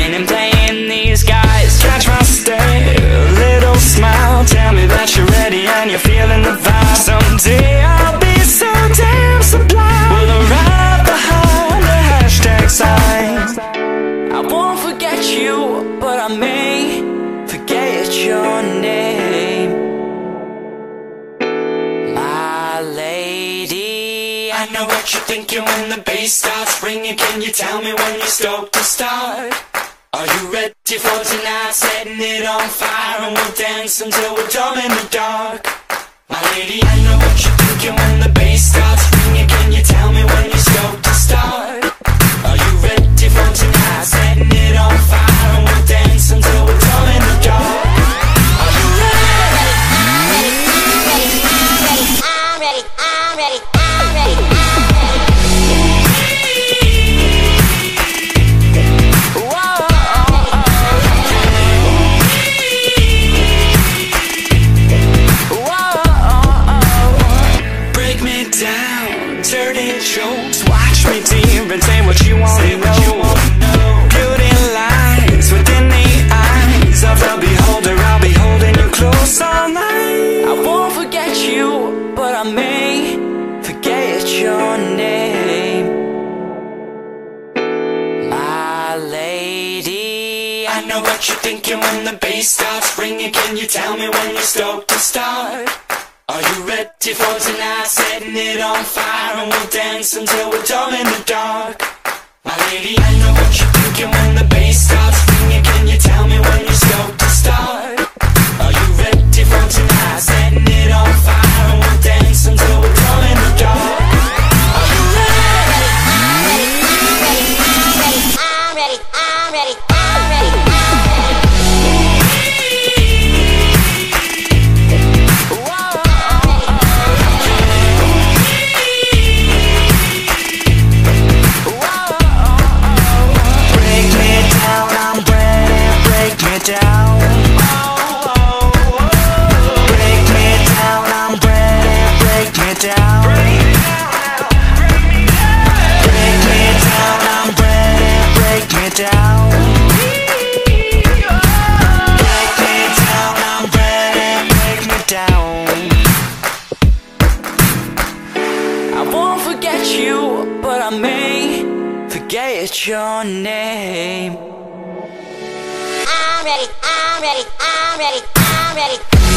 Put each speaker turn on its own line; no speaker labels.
playing and playing these guys. Catch my stare, little smile. Tell me that you're ready and you're feeling the vibe. Someday I'll be so damn sublime We'll arrive behind the hashtag sign.
I won't forget you, but I may forget your name. My lady
I know what you're thinking when the bass starts ringing. Can you tell me when you're stoked to start? Are you ready for tonight? Setting it on fire and we'll dance until we're dumb in the dark. My lady, I know what you're thinking when the bass starts ringing. Can you tell me when you're stoked to start? Are you ready for tonight? Setting it on fire and we'll dance until we're dumb in the dark. Are you ready?
I'm ready, I'm ready, I'm ready, I know
what you're thinking when the bass starts ringing. Can you tell me when you're stoked to start? Are you ready for tonight? Setting it on fire and we'll dance until we're dumb in the dark. Won't forget you, but I may forget your name.
I'm ready, I'm ready, I'm ready, I'm ready.